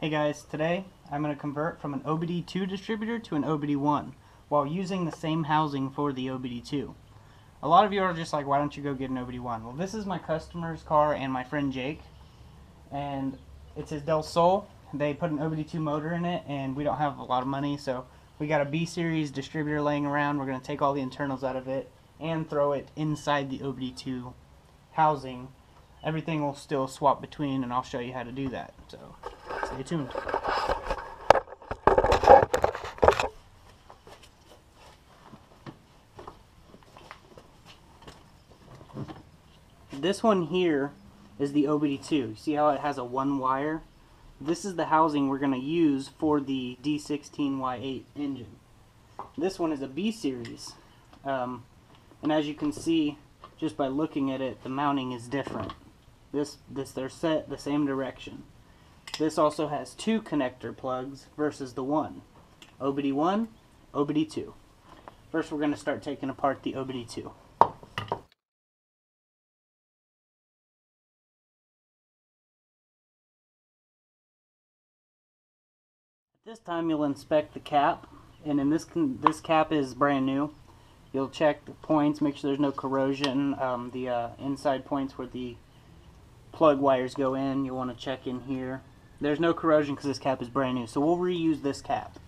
Hey guys, today I'm going to convert from an OBD2 distributor to an OBD1 while using the same housing for the OBD2. A lot of you are just like, why don't you go get an OBD1? Well, this is my customer's car and my friend Jake, and it's his Del Sol. They put an OBD2 motor in it, and we don't have a lot of money, so we got a B-series distributor laying around. We're going to take all the internals out of it and throw it inside the OBD2 housing. Everything will still swap between, and I'll show you how to do that. So stay tuned. This one here is the OBD2. You see how it has a one wire? This is the housing we're going to use for the D16Y8 engine. This one is a B series. Um, and as you can see, just by looking at it, the mounting is different. This, this, they're set the same direction. This also has two connector plugs versus the one. OBD1, OBD2. First we're going to start taking apart the OBD2. At this time you'll inspect the cap, and in this this cap is brand new. You'll check the points, make sure there's no corrosion. Um, the uh, inside points where the plug wires go in, you'll want to check in here. There's no corrosion because this cap is brand new, so we'll reuse this cap.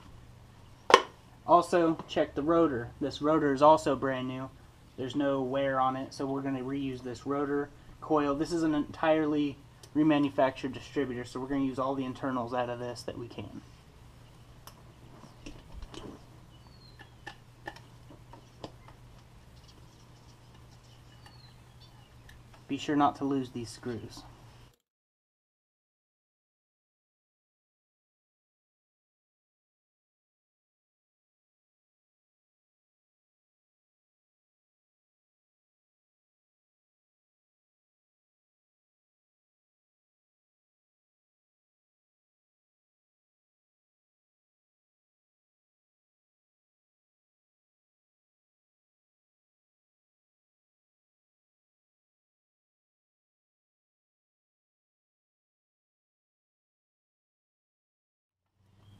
Also, check the rotor. This rotor is also brand new. There's no wear on it, so we're going to reuse this rotor coil. This is an entirely remanufactured distributor, so we're going to use all the internals out of this that we can. Be sure not to lose these screws.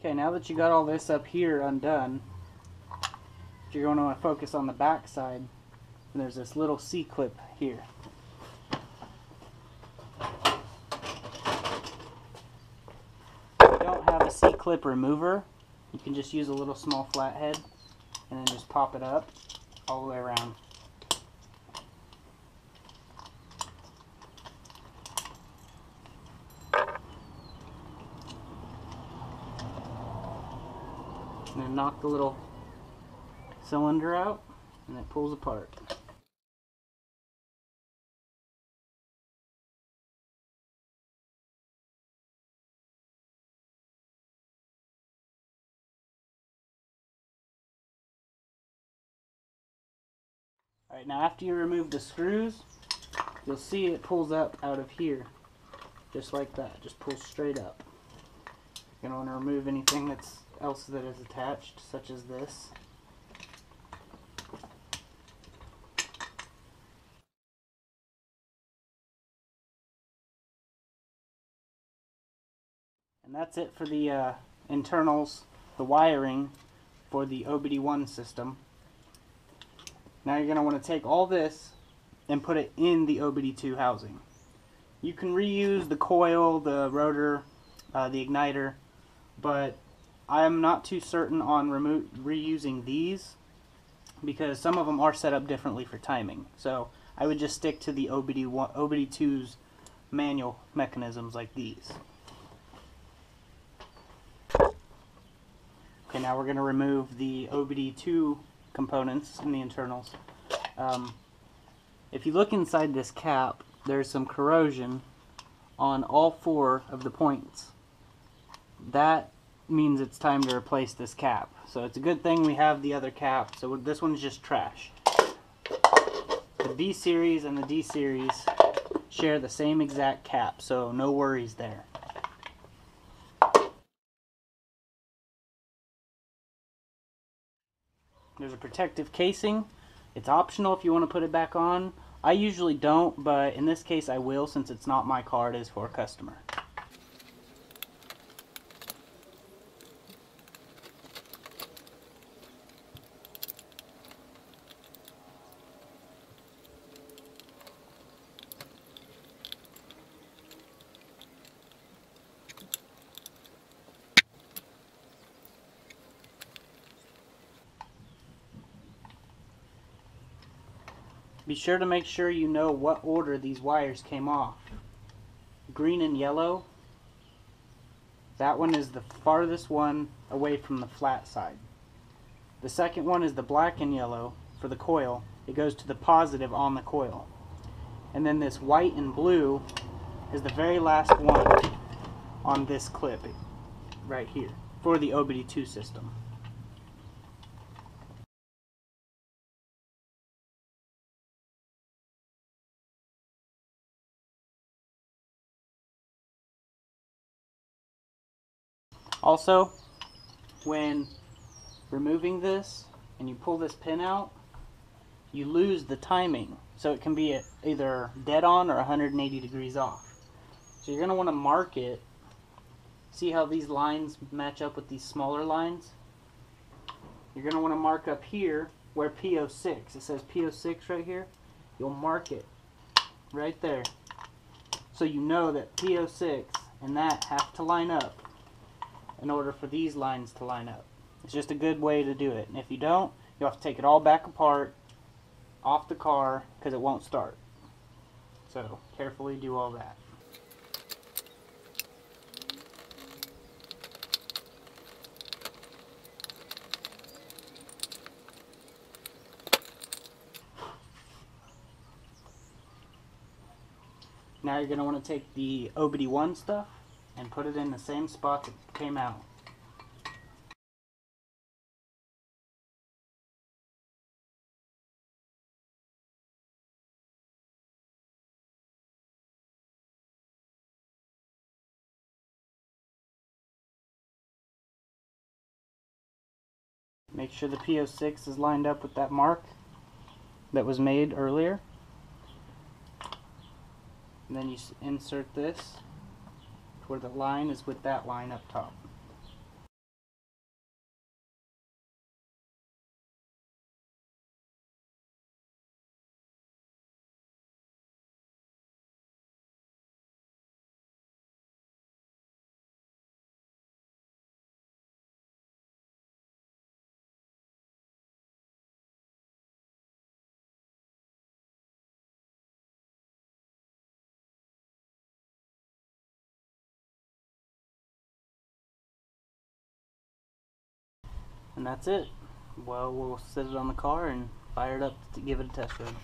Okay, now that you got all this up here undone, you're going to want to focus on the back side. And there's this little C-clip here. If you don't have a C-clip remover, you can just use a little small flathead and then just pop it up all the way around. And then knock the little cylinder out and it pulls apart. Alright, now after you remove the screws, you'll see it pulls up out of here. Just like that. Just pulls straight up. You're going to want to remove anything that's else that is attached, such as this. And that's it for the uh, internals, the wiring for the OBD1 system. Now you're going to want to take all this and put it in the OBD2 housing. You can reuse the coil, the rotor, uh, the igniter, but I'm not too certain on reusing these because some of them are set up differently for timing. So I would just stick to the OBD1, OBD2's manual mechanisms like these. Okay, now we're going to remove the OBD2 components and the internals. Um, if you look inside this cap, there's some corrosion on all four of the points. That means it's time to replace this cap. So it's a good thing we have the other cap. So this one's just trash. The B series and the D series share the same exact cap, so no worries there. There's a protective casing. It's optional if you want to put it back on. I usually don't, but in this case I will since it's not my car, it is for a customer. Be sure to make sure you know what order these wires came off. Green and yellow, that one is the farthest one away from the flat side. The second one is the black and yellow for the coil. It goes to the positive on the coil. And then this white and blue is the very last one on this clip right here for the OBD2 system. Also, when removing this and you pull this pin out, you lose the timing. So it can be either dead on or 180 degrees off. So you're going to want to mark it. See how these lines match up with these smaller lines? You're going to want to mark up here where PO6, it says PO6 right here. You'll mark it right there. So you know that PO6 and that have to line up in order for these lines to line up. It's just a good way to do it. And if you don't, you'll have to take it all back apart off the car because it won't start. So carefully do all that. Now you're going to want to take the OBD1 stuff and put it in the same spot that came out. Make sure the PO6 is lined up with that mark that was made earlier. And then you insert this where the line is with that line up top. And that's it. Well, we'll set it on the car and fire it up to give it a test run.